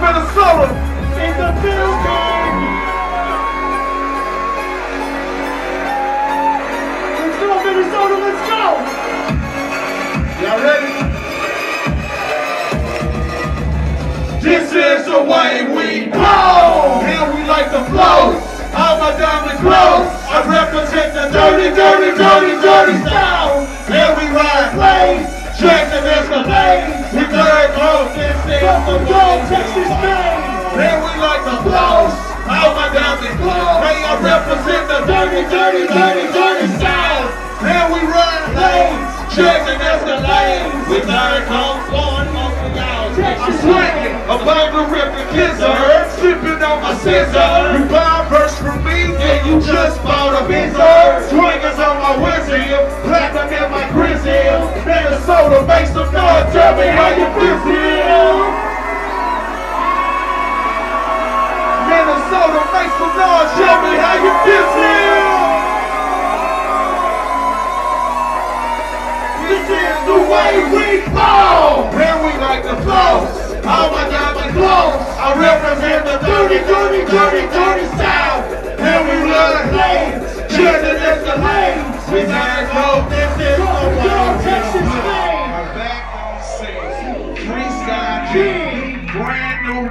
Minnesota in the building. Let's go, Minnesota, let's go. Y'all ready? This is the way we blow. Here we like to flow. All my diamond clothes. I represent the dirty, dirty, dirty, dirty style. Here we ride planes, tracks and escalades. We third close. Here we like to flow. All my diamond. Hey, I represent the dirty, dirty, dirty, dirty style. Here we run ride planes, tracks and escalades. We third close. Going on for y'all. I'm swinging above the river gizzard, sipping on my scissor. You buy a verse from me, and you just bought a bizzer. Swingers on my wizard, platinum in my grizzle. Minnesota, make some noise, tell me how you feel. me how you feel. This is the way we fall. Where we like to flow. Oh my God, my clothes. I represent the dirty, dirty, dirty, dirty style. Here we love to play. Children is the lane. We gotta go. This is the way wall. Texas, Spain. I'm back on stage. Freestyle King. Brand new.